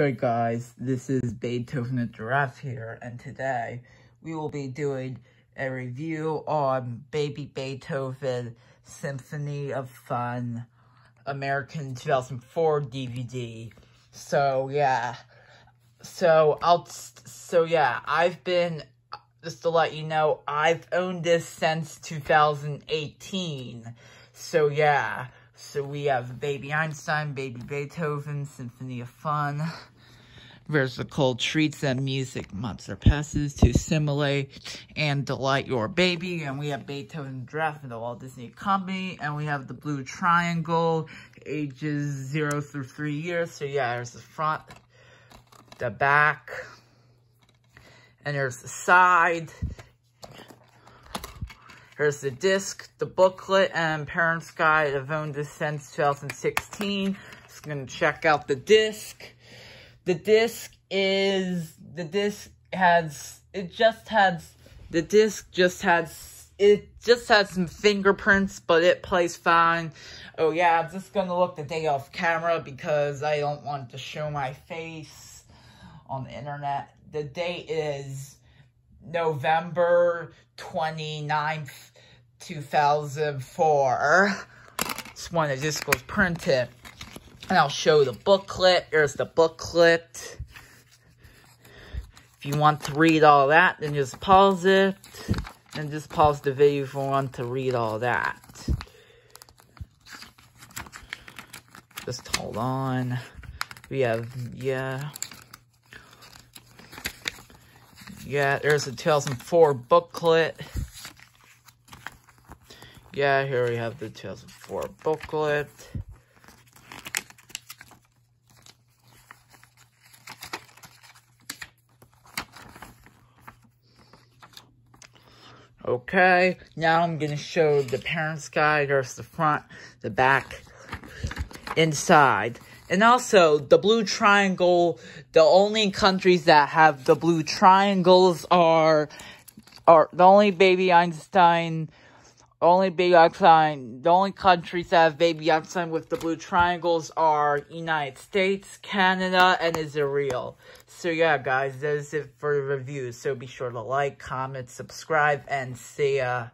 Hey guys, this is Beethoven the Giraffe here, and today we will be doing a review on Baby Beethoven Symphony of Fun American 2004 DVD. So yeah, so I'll, so yeah, I've been, just to let you know, I've owned this since 2018. So yeah, so we have Baby Einstein, Baby Beethoven, Symphony of Fun, Vertical Treats and Music, Monster Passes to Simulate and Delight Your Baby. And we have Beethoven Draft from the Walt Disney Company. And we have the Blue Triangle, ages 0 through 3 years. So yeah, there's the front, the back, and there's the side. Here's the disc, the booklet, and Parents Guide. I've owned this since 2016. Just gonna check out the disc. The disc is, the disc has, it just has, the disc just has, it just has some fingerprints, but it plays fine. Oh yeah, I'm just gonna look the day off camera because I don't want to show my face on the internet. The date is November 29th, 2004. This one the disc was printed. And I'll show the booklet. Here's the booklet. If you want to read all that, then just pause it. And just pause the video if you want to read all that. Just hold on. We have, yeah. Yeah, there's a 2004 booklet. Yeah, here we have the 2004 booklet. Okay, now I'm going to show the parent's guide. There's the front, the back, inside. And also, the blue triangle, the only countries that have the blue triangles are, are the only Baby Einstein, only Baby Einstein, the only countries that have Baby Einstein with the blue triangles are United States, Canada, and Israel. So yeah, guys, that is it for the review. So be sure to like, comment, subscribe, and see ya.